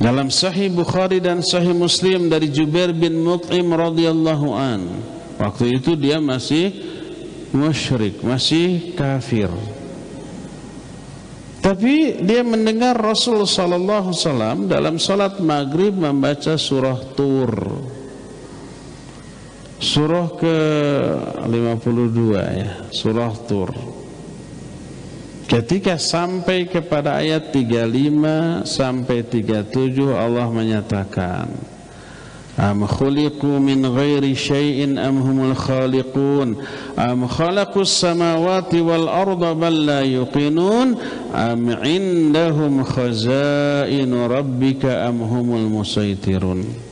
dalam Sahih Bukhari dan Sahih Muslim dari Jubair bin Mut'im radhiyallahu an waktu itu dia masih musyrik masih kafir tapi dia mendengar Rasul sallallahu alaihi wasallam dalam salat maghrib membaca surah Tur. Surah ke 52 ya, surah Tur. Ketika sampai kepada ayat 35 sampai 37 Allah menyatakan Am khuliqu min ghairi syai'in am humul khaliqun? Am khalaqus samawati wal arda bal la yuqinun? Am indahum khazainu rabbika am humul musaitirun